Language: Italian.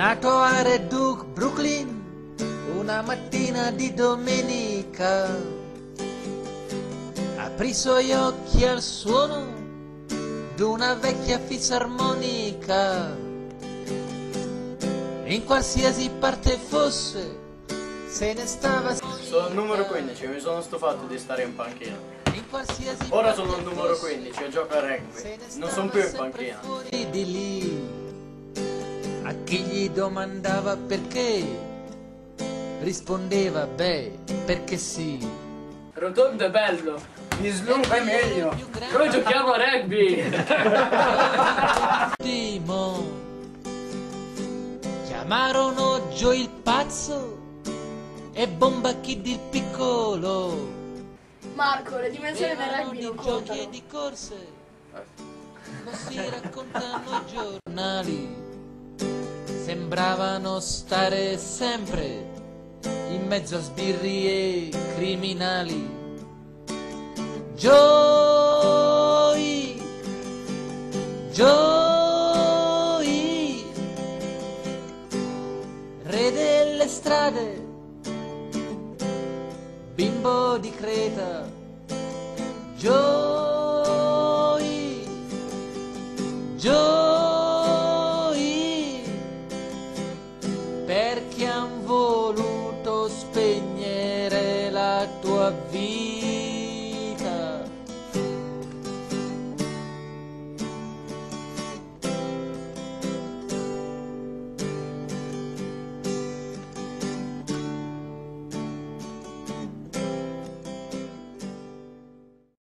Nato a Red Hook, Brooklyn, una mattina di domenica, aprì i suoi occhi al suono d'una vecchia fisarmonica. In qualsiasi parte fosse, se ne stava Sono il numero 15, mi sono stufato di stare in panchina. in qualsiasi Ora sono il numero fosse, 15 e gioco a rugby. Non sono più in panchina. A chi gli domandava perché, rispondeva beh, perché sì. Rotondo è bello. Mi slunga è meglio. Noi giochiamo a rugby. Ultimo. Chiamarono Gio il pazzo e Bomba Kid il piccolo. Marco, le dimensioni del Erano rugby non giochi contano. e di corse. Così raccontano i giornali. Sembravano stare sempre in mezzo a sbirri e criminali. Joey, Joey, re delle strade, bimbo di Creta. Joey, perché han voluto spegnere la tua vita.